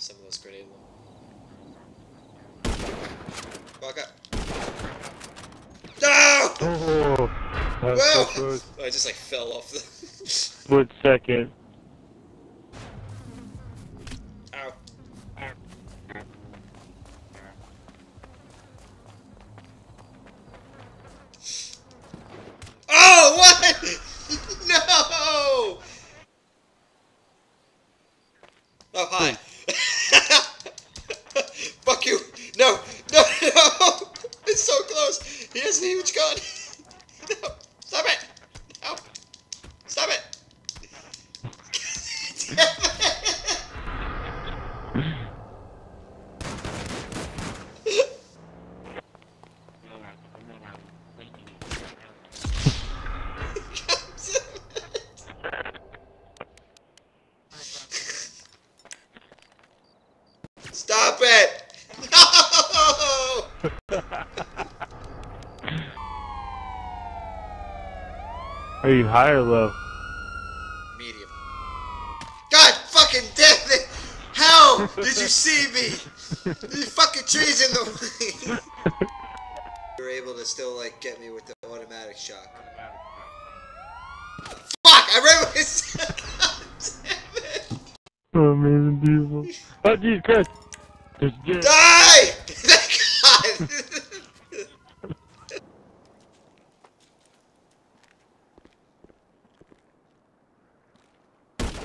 some of those grenade ones. Walk up. No! Oh, so Whoa! I just like fell off the. Split second. Ow. Oh, what? no! Oh, hi. Stop it! No! Are you high or low? Medium. God fucking damn it! Did you see me? These fucking trees in the way. You were able to still like get me with the automatic shot. Fuck! I ran with his. damn it! Oh, amazing people. Oh, Jesus Christ. There's Die! Thank God!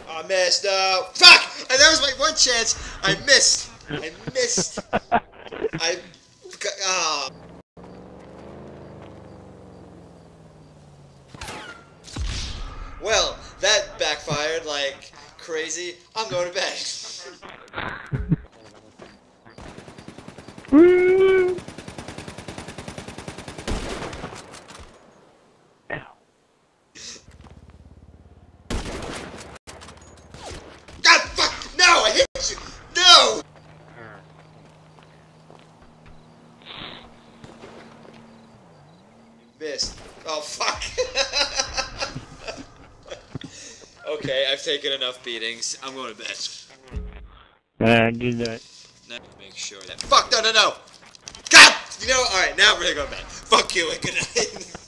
I missed. No. Fuck! And that was my one chance. I missed. I missed. I. Ah. Well, that backfired like crazy. I'm going to bed. Woo! God fuck! You! No! Missed. Oh fuck! okay, I've taken enough beatings. I'm going to bed. Nah, good that. Now make sure that. Fuck! No! No! No! God! You know. All right. Now we're gonna go to bed. Fuck you and good night.